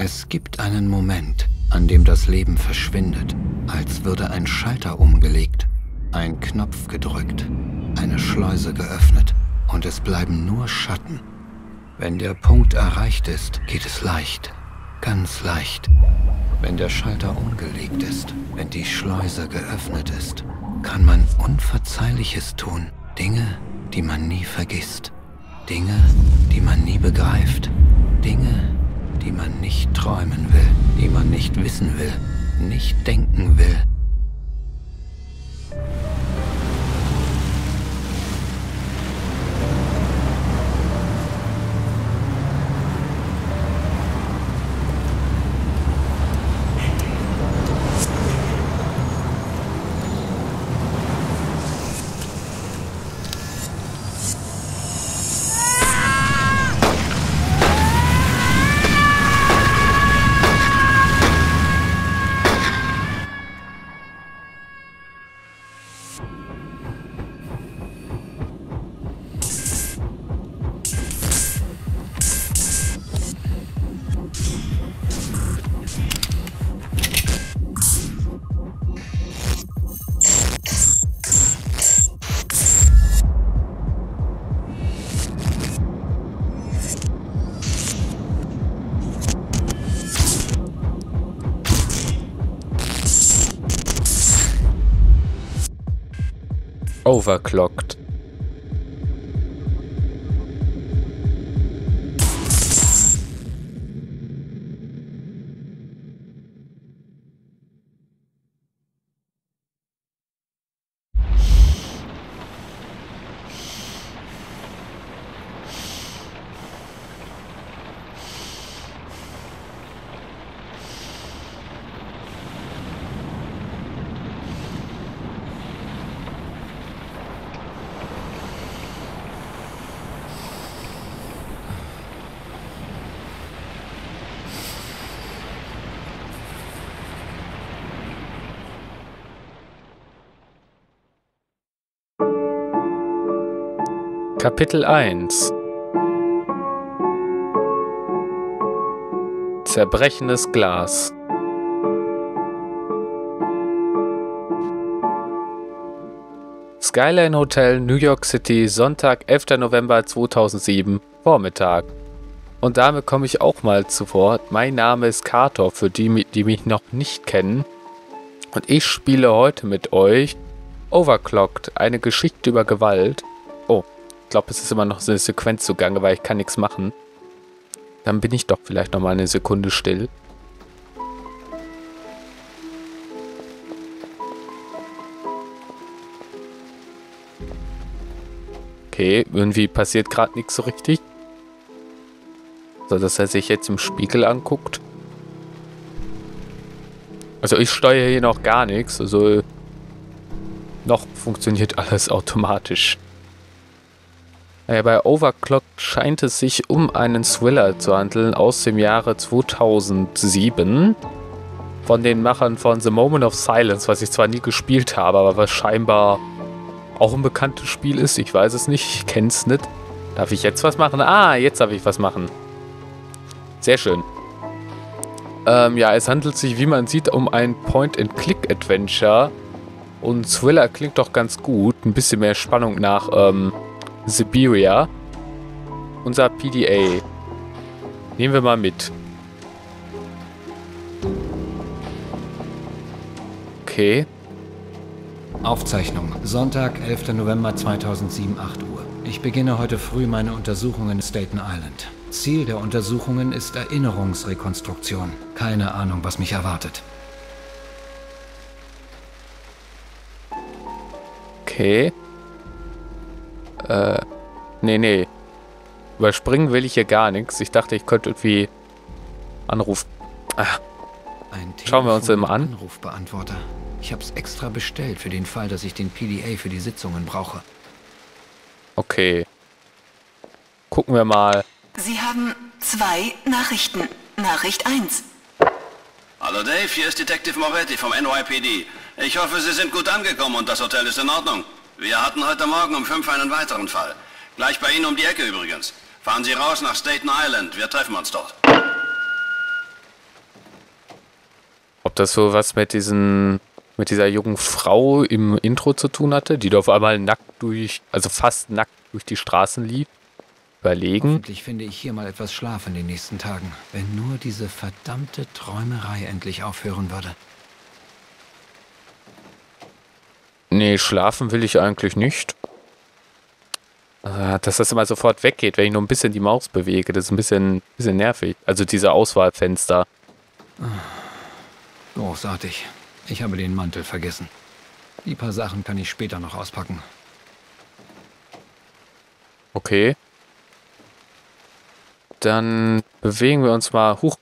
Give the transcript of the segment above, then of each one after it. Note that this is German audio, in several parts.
Es gibt einen Moment, an dem das Leben verschwindet, als würde ein Schalter umgelegt, ein Knopf gedrückt, eine Schleuse geöffnet und es bleiben nur Schatten. Wenn der Punkt erreicht ist, geht es leicht, ganz leicht. Wenn der Schalter umgelegt ist, wenn die Schleuse geöffnet ist, kann man Unverzeihliches tun. Dinge, die man nie vergisst. Dinge, die man nie begreift. Dinge, die man nicht träumen will, die man nicht wissen will, nicht denken will. Overclocked Kapitel 1 Zerbrechendes Glas Skyline Hotel, New York City, Sonntag, 11. November 2007, Vormittag. Und damit komme ich auch mal zu Wort. Mein Name ist Kator, für die, die mich noch nicht kennen. Und ich spiele heute mit euch Overclocked, eine Geschichte über Gewalt. Ich glaube, es ist immer noch so eine Sequenz zugange, weil ich kann nichts machen. Dann bin ich doch vielleicht noch mal eine Sekunde still. Okay, irgendwie passiert gerade nichts so richtig. So, dass er sich jetzt im Spiegel anguckt. Also ich steuere hier noch gar nichts. Also noch funktioniert alles automatisch. Bei Overclock scheint es sich um einen Thriller zu handeln aus dem Jahre 2007 von den Machern von The Moment of Silence, was ich zwar nie gespielt habe, aber was scheinbar auch ein bekanntes Spiel ist. Ich weiß es nicht, ich kenne es nicht. Darf ich jetzt was machen? Ah, jetzt darf ich was machen. Sehr schön. Ähm, ja, es handelt sich, wie man sieht, um ein Point-and-Click-Adventure. Und Thriller klingt doch ganz gut. Ein bisschen mehr Spannung nach, ähm, Siberia. Unser PDA. Nehmen wir mal mit. Okay. Aufzeichnung. Sonntag, 11. November 2007, 8 Uhr. Ich beginne heute früh meine Untersuchungen in Staten Island. Ziel der Untersuchungen ist Erinnerungsrekonstruktion. Keine Ahnung, was mich erwartet. Okay. Äh, nee, nee. Überspringen will ich hier gar nichts. Ich dachte, ich könnte irgendwie anrufen. Ah. Schauen wir uns mal an. Anrufbeantworter. Ich habe es extra bestellt für den Fall, dass ich den PDA für die Sitzungen brauche. Okay. Gucken wir mal. Sie haben zwei Nachrichten. Nachricht 1. Hallo Dave, hier ist Detective Moretti vom NYPD. Ich hoffe, Sie sind gut angekommen und das Hotel ist in Ordnung. Wir hatten heute Morgen um fünf einen weiteren Fall. Gleich bei Ihnen um die Ecke übrigens. Fahren Sie raus nach Staten Island. Wir treffen uns dort. das so was mit diesen mit dieser jungen Frau im Intro zu tun hatte, die da auf einmal nackt durch, also fast nackt durch die Straßen lief. Überlegen. Hoffentlich finde ich hier mal etwas Schlaf in den nächsten Tagen, wenn nur diese verdammte Träumerei endlich aufhören würde. Nee, schlafen will ich eigentlich nicht. Äh, Dass das immer sofort weggeht, wenn ich nur ein bisschen die Maus bewege, das ist ein bisschen, bisschen nervig. Also diese Auswahlfenster. Großartig. Ich habe den Mantel vergessen. Die paar Sachen kann ich später noch auspacken. Okay. Dann bewegen wir uns mal. Huch.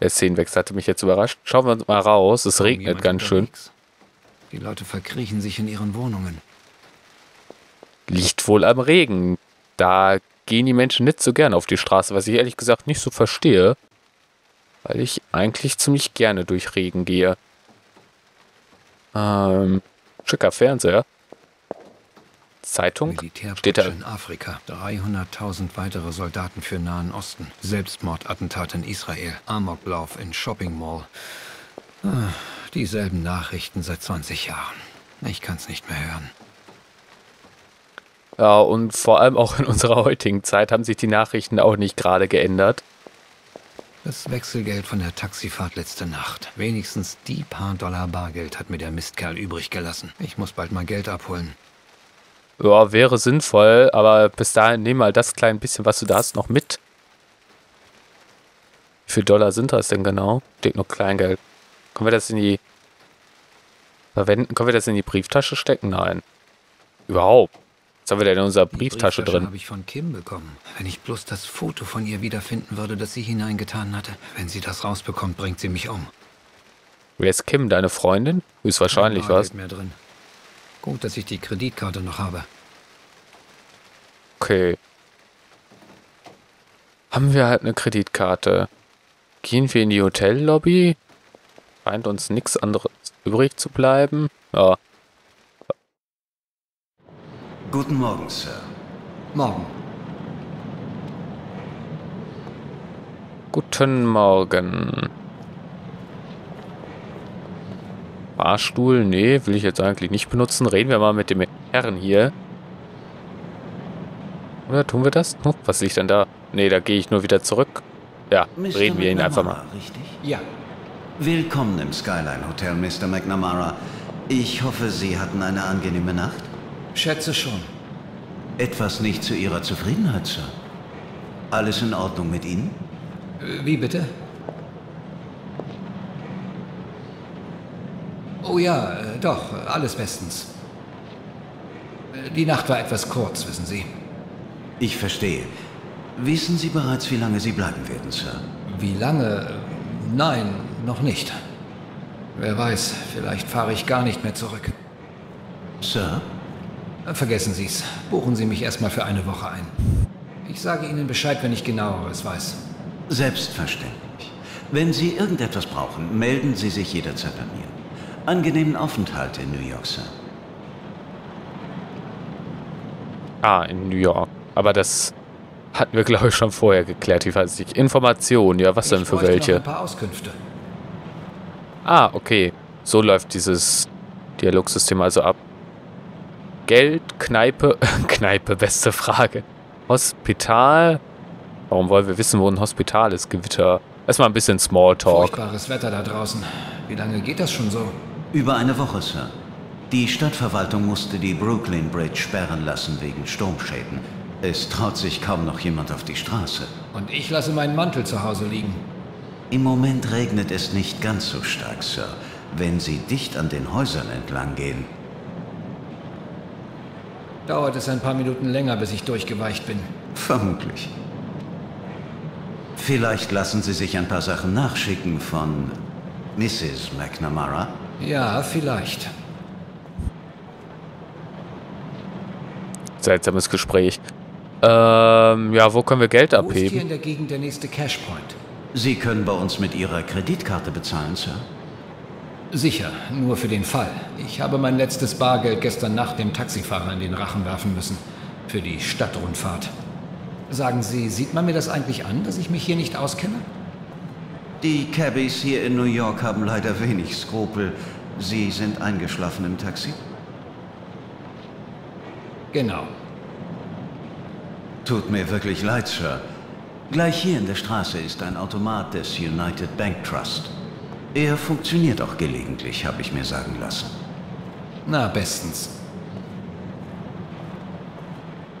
Der Szenenwechsel hatte mich jetzt überrascht. Schauen wir uns mal raus. Es regnet ganz schön. Die Leute verkriechen sich in ihren Wohnungen. Liegt wohl am Regen. Da gehen die Menschen nicht so gern auf die Straße, was ich ehrlich gesagt nicht so verstehe. Weil ich eigentlich ziemlich gerne durch Regen gehe. Ähm, schicker Fernseher. Zeitung. Steht da. In Afrika. 300.000 weitere Soldaten für Nahen Osten. Selbstmordattentat in Israel. Amoklauf in Shopping Mall. Ah, dieselben Nachrichten seit 20 Jahren. Ich kann's nicht mehr hören. Ja, und vor allem auch in unserer heutigen Zeit haben sich die Nachrichten auch nicht gerade geändert. Das Wechselgeld von der Taxifahrt letzte Nacht. Wenigstens die paar Dollar Bargeld hat mir der Mistkerl übrig gelassen. Ich muss bald mal Geld abholen. Ja, wäre sinnvoll, aber bis dahin nehm mal das kleine bisschen, was du da hast, noch mit. Wie viel Dollar sind das denn genau? Steht nur Kleingeld. Können wir das in die verwenden? Können wir das in die Brieftasche stecken? Nein. Überhaupt. Was haben wir denn in unserer Brieftasche Brieftasche drin? habe ich von Kim bekommen. Wenn ich bloß das Foto von ihr wiederfinden würde, das sie hineingetan hatte. Wenn sie das rausbekommt, bringt sie mich um. Wer ist Kim, deine Freundin? Höchstwahrscheinlich Kein was. Mehr drin. Gut, dass ich die Kreditkarte noch habe. Okay. Haben wir halt eine Kreditkarte. Gehen wir in die Hotellobby? Scheint uns nichts anderes übrig zu bleiben. Ja, Guten Morgen, Sir. Morgen. Guten Morgen. Fahrstuhl? Nee, will ich jetzt eigentlich nicht benutzen. Reden wir mal mit dem Herrn hier. Oder tun wir das? Huh, was liegt denn da? Nee, da gehe ich nur wieder zurück. Ja, Mr. reden wir ihn einfach mal. Richtig? Ja, Willkommen im Skyline Hotel, Mr. McNamara. Ich hoffe, Sie hatten eine angenehme Nacht. schätze schon. Etwas nicht zu Ihrer Zufriedenheit, Sir. Alles in Ordnung mit Ihnen? Äh, Wie bitte? Oh ja, äh, doch, äh, alles bestens. Die Nacht war etwas kurz, wissen Sie. Ich verstehe. Wissen Sie bereits, wie lange Sie bleiben werden, Sir? Wie lange? Nein, noch nicht. Wer weiß, vielleicht fahre ich gar nicht mehr zurück. Sir? Vergessen Sie es. Buchen Sie mich erstmal für eine Woche ein. Ich sage Ihnen Bescheid, wenn ich genaueres weiß. Selbstverständlich. Wenn Sie irgendetwas brauchen, melden Sie sich jederzeit bei mir. Angenehmen Aufenthalt in New York, Sir. Ah, in New York. Aber das hatten wir, glaube ich, schon vorher geklärt. Ich weiß nicht. Informationen, ja, was denn Ich für bräuchte welche? Noch ein paar Auskünfte. Ah, okay. So läuft dieses Dialogsystem also ab. Geld, Kneipe, Kneipe, beste Frage. Hospital. Warum wollen wir wissen, wo ein Hospital ist? Gewitter. Erstmal ein bisschen Smalltalk. Furchtbares Wetter da draußen. Wie lange geht das schon so? Über eine Woche, Sir. Die Stadtverwaltung musste die Brooklyn Bridge sperren lassen wegen Sturmschäden. Es traut sich kaum noch jemand auf die Straße. Und ich lasse meinen Mantel zu Hause liegen. Im Moment regnet es nicht ganz so stark, Sir. Wenn Sie dicht an den Häusern entlang gehen. Dauert es ein paar Minuten länger, bis ich durchgeweicht bin. Vermutlich. Vielleicht lassen Sie sich ein paar Sachen nachschicken von Mrs. McNamara. Ja, vielleicht. Seltsames Gespräch. Ähm, ja, wo können wir Geld Wo ist hier abheben? in der Gegend der nächste Cashpoint? Sie können bei uns mit Ihrer Kreditkarte bezahlen, Sir. Sicher, nur für den Fall. Ich habe mein letztes Bargeld gestern Nacht dem Taxifahrer in den Rachen werfen müssen. Für die Stadtrundfahrt. Sagen Sie, sieht man mir das eigentlich an, dass ich mich hier nicht auskenne? Die Cabbies hier in New York haben leider wenig Skrupel. Sie sind eingeschlafen im Taxi? Genau. Tut mir wirklich leid, Sir. Gleich hier in der Straße ist ein Automat des United Bank Trust. Er funktioniert auch gelegentlich, habe ich mir sagen lassen. Na, bestens.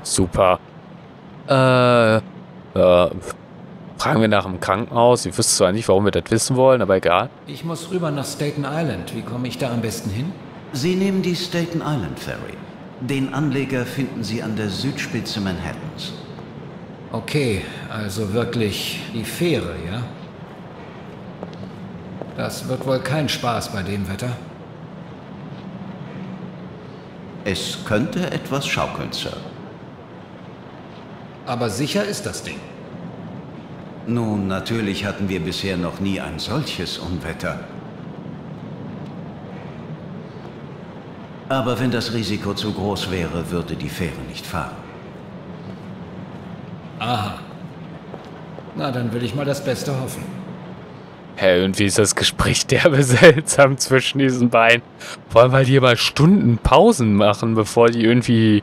Super. Äh, äh, fragen wir nach dem Krankenhaus. Ich wüsste zwar nicht, warum wir das wissen wollen, aber egal. Ich muss rüber nach Staten Island. Wie komme ich da am besten hin? Sie nehmen die Staten Island Ferry. Den Anleger finden Sie an der Südspitze Manhattans. Okay, also wirklich die Fähre, ja? Das wird wohl kein Spaß bei dem Wetter. Es könnte etwas schaukeln, Sir. Aber sicher ist das Ding. Nun, natürlich hatten wir bisher noch nie ein solches Unwetter. Aber wenn das Risiko zu groß wäre, würde die Fähre nicht fahren. Aha. Na, dann will ich mal das Beste hoffen. Hä, irgendwie ist das Gespräch derbe seltsam zwischen diesen beiden. Vor allem, weil die immer Stunden Pausen machen, bevor die irgendwie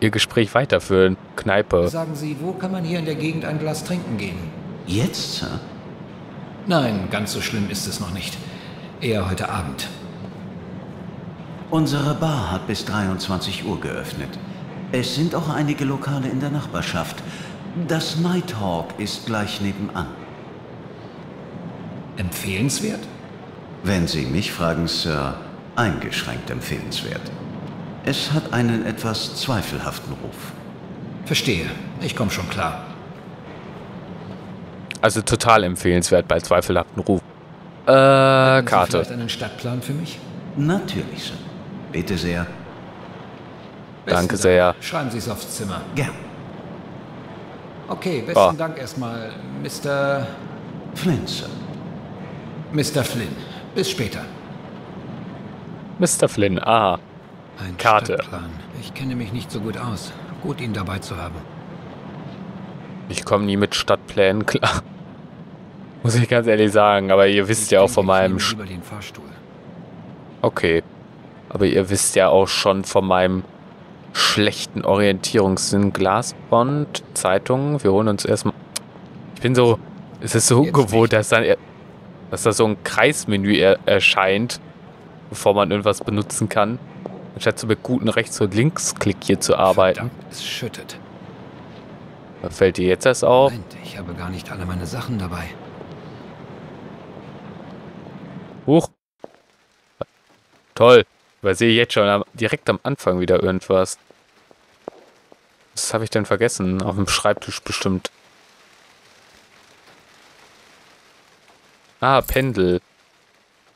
ihr Gespräch weiterführen. Kneipe. Sagen Sie, wo kann man hier in der Gegend ein Glas trinken gehen? Jetzt, Sir? Nein, ganz so schlimm ist es noch nicht. Eher heute Abend. Unsere Bar hat bis 23 Uhr geöffnet. Es sind auch einige Lokale in der Nachbarschaft. Das Nighthawk ist gleich nebenan. Empfehlenswert? Wenn Sie mich fragen, Sir, eingeschränkt empfehlenswert. Es hat einen etwas zweifelhaften Ruf. Verstehe. Ich komme schon klar. Also total empfehlenswert bei zweifelhaften Ruf. Äh, Sie Karte. vielleicht einen Stadtplan für mich? Natürlich, Sir. Bitte sehr. Besten Danke sehr. Dank. Schreiben Sie es aufs Zimmer. Gern. Okay, besten Ah. Dank erstmal, Mr. Flint, Sir. Mr. Flynn. Bis später. Mr. Flynn, aha. Ein Karte. Stadtplan. Ich kenne mich nicht so gut aus. Gut, ihn dabei zu haben. Ich komme nie mit Stadtplänen klar. Muss ich ganz ehrlich sagen, aber ihr wisst Ich ja auch von meinem... lieber den Fahrstuhl. Okay. Aber ihr wisst ja auch schon von meinem schlechten Orientierungssinn. Glasbond, Zeitungen, wir holen uns erstmal... Ich bin so... Es ist so Jetzt ungewohnt, nicht. dass, dann, dass da so ein Kreismenü er erscheint, bevor man irgendwas benutzen kann. Anstatt so mit guten Rechts- und Linksklick hier zu arbeiten. Verdammt, es schüttet. Was fällt dir jetzt erst auf? Moment, ich habe gar nicht alle meine Sachen dabei. Huch. Toll. Übersehe jetzt schon am, direkt am Anfang wieder irgendwas. Was habe ich denn vergessen? Auf dem Schreibtisch bestimmt. Ah, Pendel.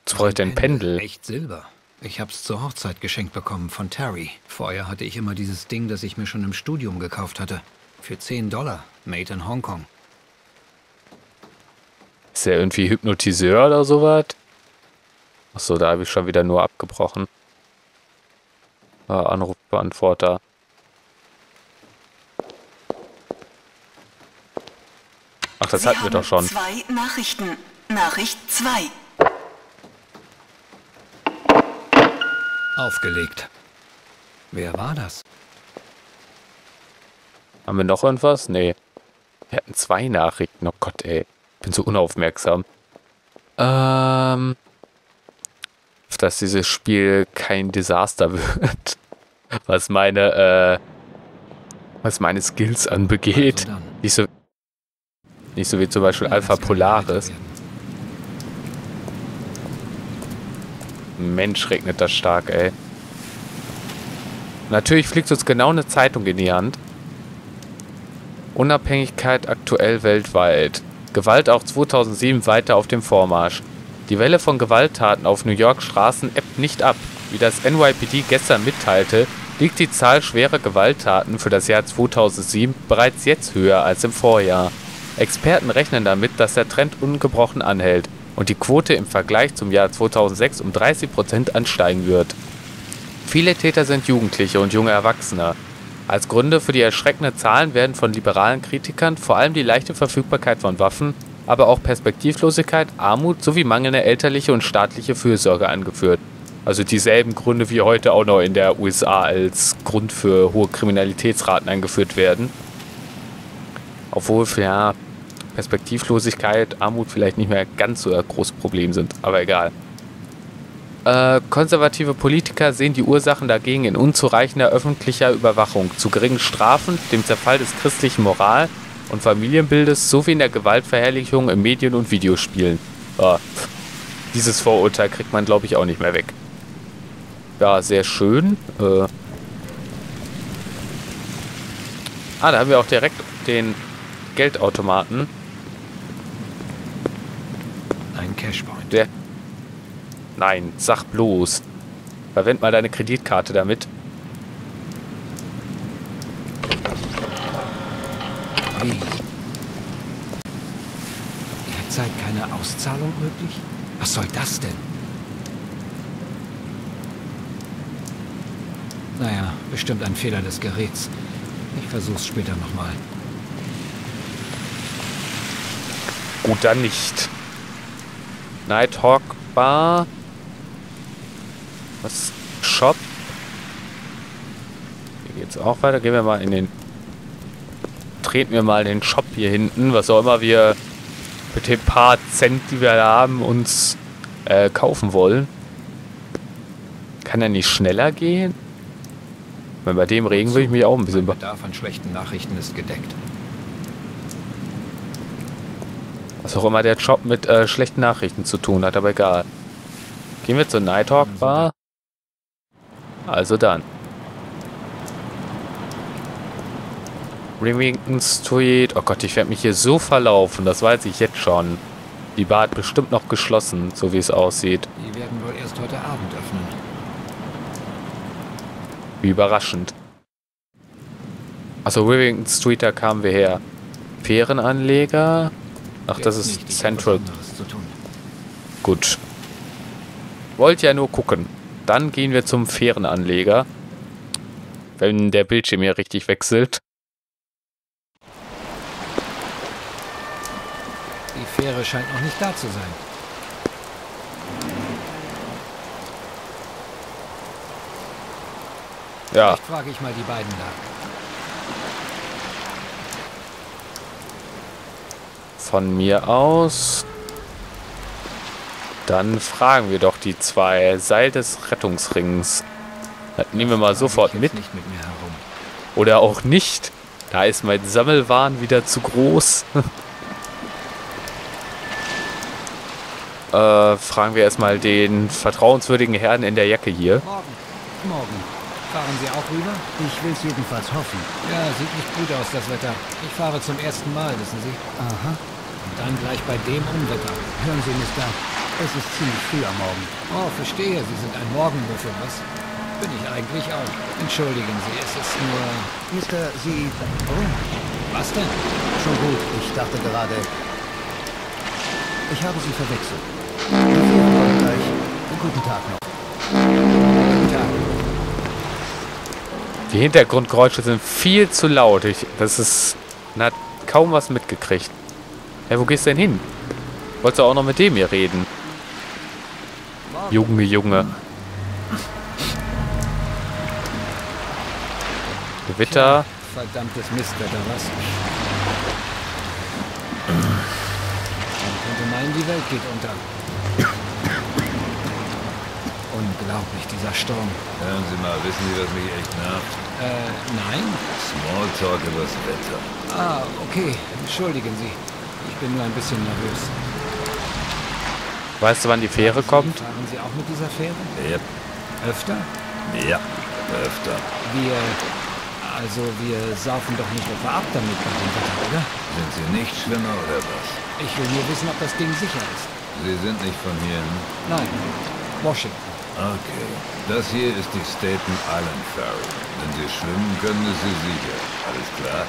Was brauche ich denn Pendel? Echt Silber. Ich hab's zur Hochzeit geschenkt bekommen von Terry. Vorher hatte ich immer dieses Ding, das ich mir schon im Studium gekauft hatte. Für 10 Dollar. Made in Hongkong. Ist der irgendwie Hypnotiseur oder sowas? Achso, da habe ich schon wieder nur abgebrochen. Ah, Anrufbeantworter. Ach, das Sie hatten wir doch schon. Zwei Nachrichten. Nachricht 2. Aufgelegt. Wer war das? Haben wir noch irgendwas? Nee. Wir hatten zwei Nachrichten. Oh Gott, ey. Bin so unaufmerksam. Ähm. Dass dieses Spiel kein Desaster wird. Was meine, äh. Was meine Skills anbegeht. Also. Nicht so. Nicht so wie zum Beispiel Ja, Alpha Polaris. Mensch, regnet das stark, ey. Natürlich fliegt uns genau eine Zeitung in die Hand. Unabhängigkeit aktuell weltweit. Gewalt auch 2007 weiter auf dem Vormarsch. Die Welle von Gewalttaten auf New York Straßen ebbt nicht ab. Wie das NYPD gestern mitteilte, liegt die Zahl schwerer Gewalttaten für das Jahr 2007 bereits jetzt höher als im Vorjahr. Experten rechnen damit, dass der Trend ungebrochen anhält und die Quote im Vergleich zum Jahr 2006 um 30% ansteigen wird. Viele Täter sind Jugendliche und junge Erwachsene. Als Gründe für die erschreckenden Zahlen werden von liberalen Kritikern vor allem die leichte Verfügbarkeit von Waffen aber auch Perspektivlosigkeit, Armut sowie mangelnde elterliche und staatliche Fürsorge angeführt. Also dieselben Gründe wie heute auch noch in der USA als Grund für hohe Kriminalitätsraten eingeführt werden. Obwohl, ja, Perspektivlosigkeit, Armut vielleicht nicht mehr ganz so ein großes Problem sind, aber egal. Äh, konservative Politiker sehen die Ursachen dagegen in unzureichender öffentlicher Überwachung, zu geringen Strafen, dem Zerfall des christlichen Moral- und Familienbildes sowie in der Gewaltverherrlichung in Medien und Videospielen. Ja, dieses Vorurteil kriegt man, glaube ich, auch nicht mehr weg. Ja, sehr schön. Äh ah, da haben wir auch direkt den Geldautomaten. Ein Cashpoint. Der. Nein, sag bloß. Verwend mal deine Kreditkarte damit. Wie? Derzeit keine Auszahlung möglich? Was soll das denn? Naja, bestimmt ein Fehler des Geräts. Ich versuch's später nochmal. Gut, dann nicht. Nighthawk Bar. Was? Shop. Hier geht's auch weiter. Gehen wir mal in den... Treten wir mal den Shop hier hinten. Was auch immer wir mit den paar Cent, die wir da haben, uns äh, kaufen wollen. Kann er nicht schneller gehen? Weil bei dem Regen würde ich mich auch ein bisschen... Der Bedarf an schlechten Nachrichten ist gedeckt. Was auch immer der Job mit äh, schlechten Nachrichten zu tun hat, aber egal. Gehen wir zur Nighthawk Bar? Also dann. Remington Street. Oh Gott, ich werde mich hier so verlaufen. Das weiß ich jetzt schon. Die Bar hat bestimmt noch geschlossen, so wie es aussieht. Die werden wohl erst heute Abend öffnen. Wie überraschend. Also Rivington Street, da kamen wir her. Fährenanleger. Ach, das ist Central. Gut. Wollt ja nur gucken. Dann gehen wir zum Fährenanleger. Wenn der Bildschirm hier richtig wechselt. Scheint noch nicht da zu sein. Ja, Vielleicht frage ich mal die beiden da. von mir aus. Dann fragen wir doch die zwei. Seil des Rettungsrings. Das nehmen wir mal sofort mit. mit mir herum. Oder auch nicht. Da ist mein Sammelwahn wieder zu groß. äh, fragen wir erstmal den vertrauenswürdigen Herrn in der Jacke hier. Morgen. Morgen. Fahren Sie auch rüber? Ich will's jedenfalls hoffen. Ja, sieht nicht gut aus, das Wetter. Ich fahre zum ersten Mal, wissen Sie. Aha. Und dann gleich bei dem Unwetter. Hören Sie, Mister. Es ist ziemlich früh am Morgen. Oh, verstehe. Sie sind ein Morgenmuffel, was? Bin ich eigentlich auch. Entschuldigen Sie, es ist nur... Mister, Sie... Oh, Was denn? schon gut. Ich dachte gerade... Ich habe Sie verwechselt. Guten Tag noch. Guten Tag. Die Hintergrundgeräusche sind viel zu laut. Ich, das ist. Man hat kaum was mitgekriegt. Hey, wo gehst du denn hin? Wolltest du auch noch mit dem hier reden? Junge, Junge. Gewitter. Verdammtes Mistwetter, was? Man könnte meinen, die Welt geht unter. Unglaublich, dieser Sturm. Hören Sie mal, wissen Sie, was mich echt nervt? Äh, nein? Smalltalk übers Wetter. Ah, okay. Entschuldigen Sie. Ich bin nur ein bisschen nervös. Weißt du, wann die Fähre Sie, kommt? Fahren Sie auch mit dieser Fähre? Ja, Öfter? ja, öfter. Wir... Also, wir saufen doch nicht etwa ab damit bei dem Wetter, oder? Sind Sie nicht Schwimmer oder was? Ich will nur wissen, ob das Ding sicher ist. Sie sind nicht von hier, hm? Nein. Washington. Okay. Das hier ist die Staten Island Ferry. Wenn Sie schwimmen, können Sie sie sicher. Alles klar?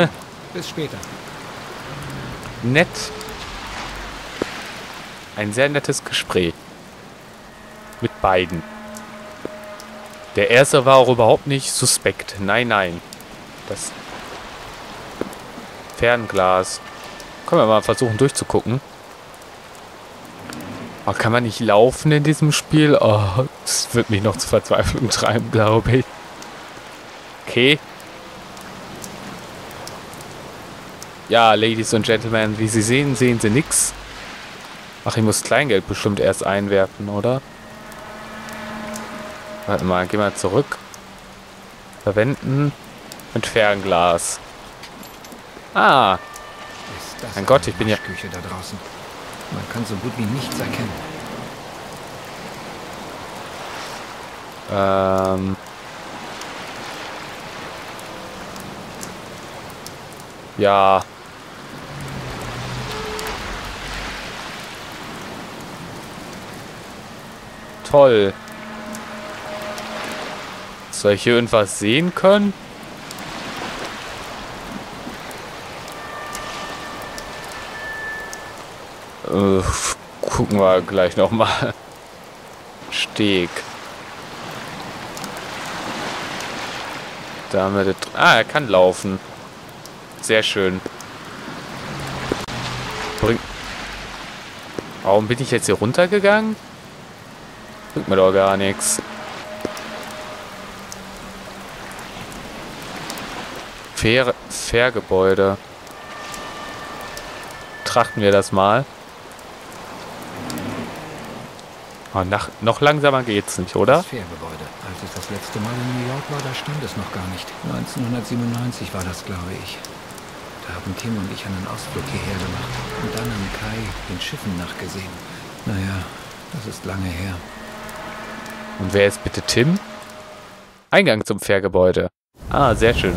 Also, bis später. Nett. Ein sehr nettes Gespräch. Mit beiden. Der erste war auch überhaupt nicht suspekt. Nein, nein. Das Fernglas. Können wir mal versuchen durchzugucken. Oh, kann man nicht laufen in diesem Spiel? Oh, das wird mich noch zur Verzweiflung treiben, glaube ich. Okay. Ja, Ladies und Gentlemen, wie Sie sehen, sehen Sie nichts. Ach, ich muss Kleingeld bestimmt erst einwerfen, oder? Warte mal, geh mal zurück. Verwenden mit Fernglas. Ah, Mein Gott, ich bin ja- da draußen. Man kann so gut wie nichts erkennen. ähm... Ja. Toll. Soll ich hier irgendwas sehen können? Äh, gucken wir gleich nochmal. Steg. Damit. Ah, er kann laufen. Sehr schön. Bring. Warum bin ich jetzt hier runtergegangen? Bringt mir doch gar nichts. Fähr Fährgebäude. Trachten wir das mal. Oh, nach, noch langsamer geht's nicht, oder? Das Fährgebäude. Als ich das letzte Mal in New York war, da stand es noch gar nicht. 1997 war das, glaube ich. Da haben Kim und ich einen Ausflug hierher gemacht und dann am Kai den Schiffen nachgesehen. Naja, das ist lange her. Und wer ist bitte Tim? Eingang zum Fährgebäude. Ah, sehr schön.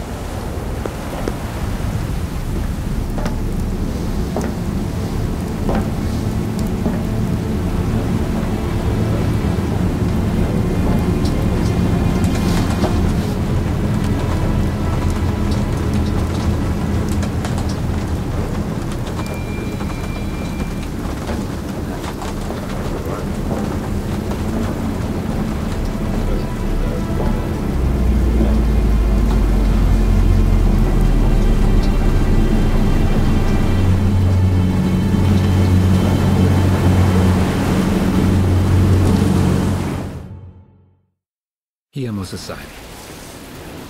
Muss es sein.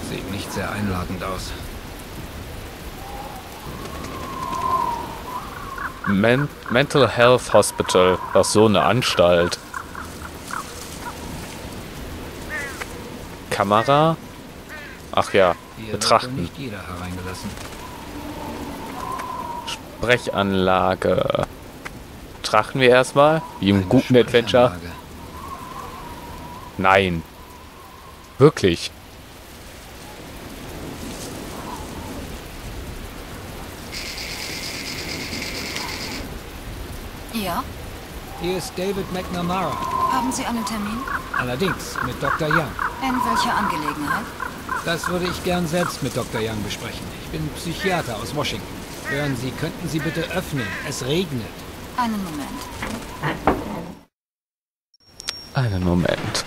Sieht nicht sehr einladend aus. Men Mental Health Hospital. Ach so, eine Anstalt. Kamera? Ach ja, Hier betrachten. nicht jeder hereingelassen. Sprechanlage. Betrachten wir erstmal. Wie im Eine guten Adventure. Nein. Wirklich. Ja? Hier ist David McNamara. Haben Sie einen Termin? Allerdings mit Dr. Young. In welcher Angelegenheit? Das würde ich gern selbst mit Dr. Young besprechen. Ich bin Psychiater aus Washington. Hören Sie, könnten Sie bitte öffnen? Es regnet. Einen Moment. Einen Moment.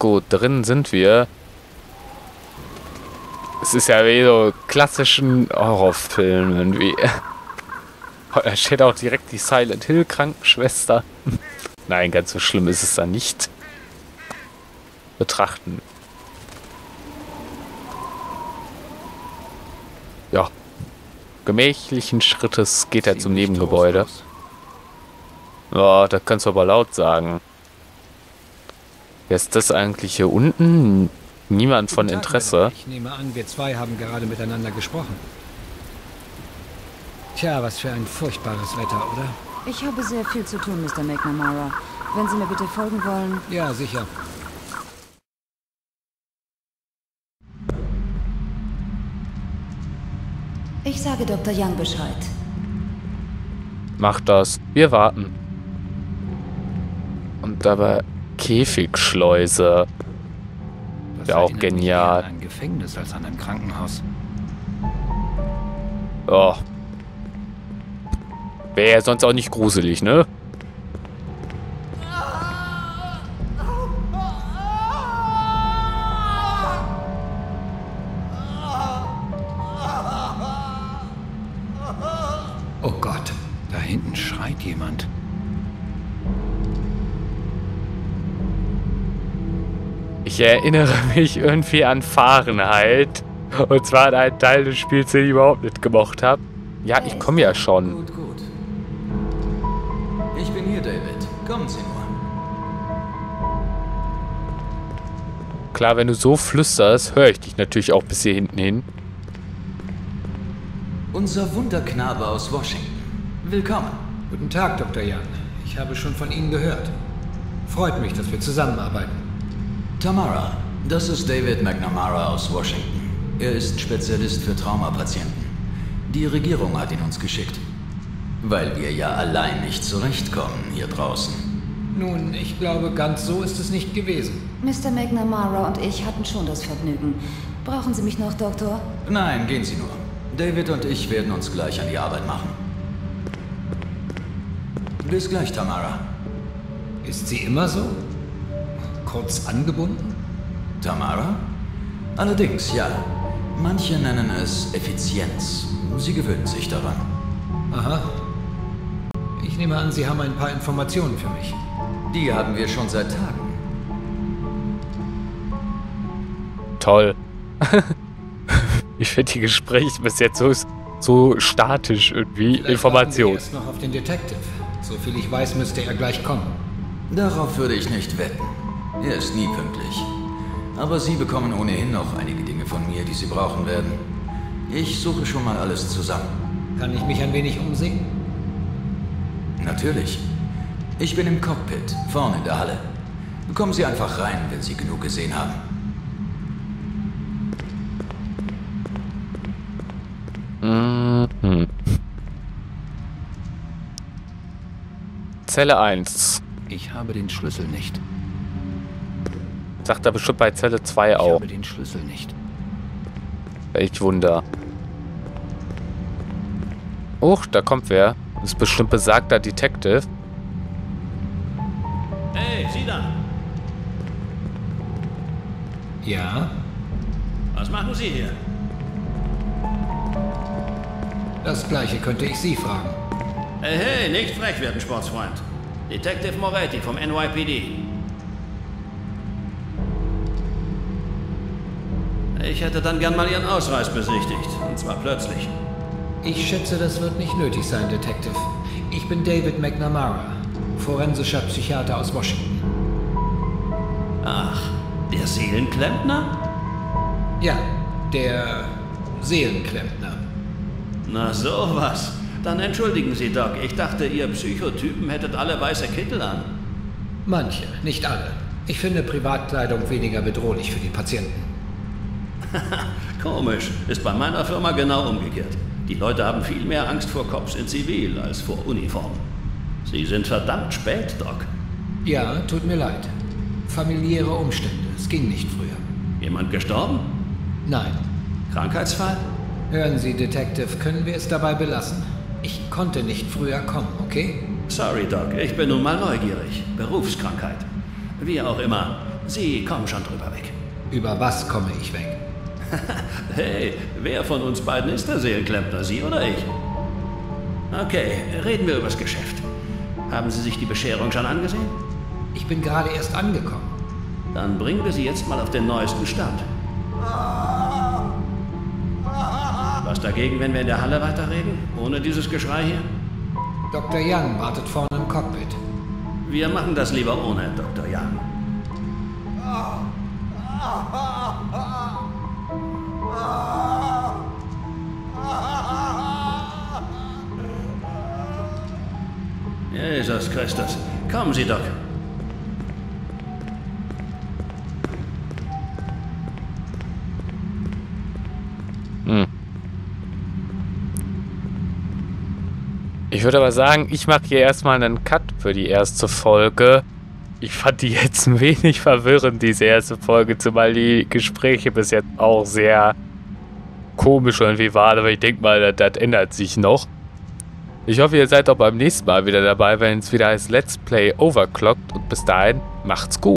Gut, drin sind wir. Es ist ja wie so klassischen Horrorfilmen wie. Oh, Da steht auch direkt die Silent Hill Krankenschwester. Nein, ganz so schlimm ist es da nicht. Betrachten. Ja. Gemächlichen Schrittes geht er zum Nebengebäude. Ja, da kannst du aber laut sagen. Wer ist das eigentlich hier unten? Niemand von Interesse. Ich nehme an, wir zwei haben gerade miteinander gesprochen. Tja, was für ein furchtbares Wetter, oder? Ich habe sehr viel zu tun, Mr. McNamara. Wenn Sie mir bitte folgen wollen. Ja, sicher. Ich sage Dr. Young Bescheid. Macht das. Wir warten. Und dabei Käfigschleuse. Das Wär auch genial. ein Gefängnis als an ein Krankenhaus. Oh. Wäre ja sonst auch nicht gruselig, ne? Ich erinnere mich irgendwie an Fahrenheit. Und zwar an einen Teil des Spiels, den ich überhaupt nicht gemocht habe. Ja, ich komme ja schon. Gut, gut. Ich bin hier, David. Kommen Sie nur. Klar, wenn du so flüsterst, höre ich dich natürlich auch bis hier hinten hin. Unser Wunderknabe aus Washington. Willkommen. Guten Tag, Dr. Young. Ich habe schon von Ihnen gehört. Freut mich, dass wir zusammenarbeiten. Tamara, das ist David McNamara aus Washington. Er ist Spezialist für Traumapatienten. Die Regierung hat ihn uns geschickt. Weil wir ja allein nicht zurechtkommen hier draußen. Nun, ich glaube, ganz so ist es nicht gewesen. Mr. McNamara und ich hatten schon das Vergnügen. Brauchen Sie mich noch, Doktor? Nein, gehen Sie nur. David und ich werden uns gleich an die Arbeit machen. Bis gleich, Tamara. Ist sie immer so? Kurz angebunden? Tamara? Allerdings, ja. Manche nennen es Effizienz. Sie gewöhnen sich daran. Aha. Ich nehme an, Sie haben ein paar Informationen für mich. Die haben wir schon seit Tagen. Toll. ich finde die Gespräche bis jetzt so, so statisch irgendwie. Vielleicht Information. warten Sie erst noch auf den Detective. So viel ich weiß, müsste er gleich kommen. Darauf würde ich nicht wetten. Er ist nie pünktlich. Aber Sie bekommen ohnehin noch einige Dinge von mir, die Sie brauchen werden. Ich suche schon mal alles zusammen. Kann ich mich ein wenig umsehen? Natürlich. Ich bin im Cockpit, vorne in der Halle. Kommen Sie einfach rein, wenn Sie genug gesehen haben. Mhm. Zelle 1. Ich habe den Schlüssel nicht. Sagt er bestimmt bei Zelle 2 Ich auch. habe den Schlüssel nicht. Welch Wunder. Uch, da kommt wer. Das ist bestimmt besagter Detective. Hey, Sie da! Ja? Was machen Sie hier? Das gleiche könnte ich Sie fragen. Hey, hey, nicht frech werden, Sportsfreund. Detective Moretti vom NYPD. Ich hätte dann gern mal Ihren Ausweis besichtigt. Und zwar plötzlich. Ich schätze, das wird nicht nötig sein, Detective. Ich bin David McNamara, forensischer Psychiater aus Washington. Ach, der Seelenklempner? Ja, der Seelenklempner. Na sowas. Dann entschuldigen Sie, Doc. Ich dachte, ihr Psychotypen hättet alle weiße Kittel an. Manche, nicht alle. Ich finde Privatkleidung weniger bedrohlich für die Patienten. Komisch. Ist bei meiner Firma genau umgekehrt. Die Leute haben viel mehr Angst vor Cops in Zivil als vor Uniform. Sie sind verdammt spät, Doc. Ja, tut mir leid. Familiäre Umstände. Es ging nicht früher. Jemand gestorben? Nein. Krankheitsfall? Hören Sie, Detective, können wir es dabei belassen? Ich konnte nicht früher kommen, okay? Sorry, Doc. Ich bin nun mal neugierig. Berufskrankheit. Wie auch immer. Sie kommen schon drüber weg. Über was komme ich weg? Hey, wer von uns beiden ist der Seelenklempner, Sie oder ich? Okay, reden wir übers Geschäft. Haben Sie sich die Bescherung schon angesehen? Ich bin gerade erst angekommen. Dann bringen wir Sie jetzt mal auf den neuesten Stand. Was dagegen, wenn wir in der Halle weiterreden? Ohne dieses Geschrei hier? Dr. Young wartet vorne im Cockpit. Wir machen das lieber ohne, Dr. Young. Jesus Christus. Kommen Sie, Doc. Ich würde aber sagen, ich mache hier erstmal einen Cut für die erste Folge. Ich fand die jetzt ein wenig verwirrend, diese erste Folge, zumal die Gespräche bis jetzt auch sehr komisch irgendwie waren, aber ich denke mal, das, das ändert sich noch. Ich hoffe, ihr seid auch beim nächsten Mal wieder dabei, wenn es wieder heißt Let's Play Overclocked und bis dahin macht's gut.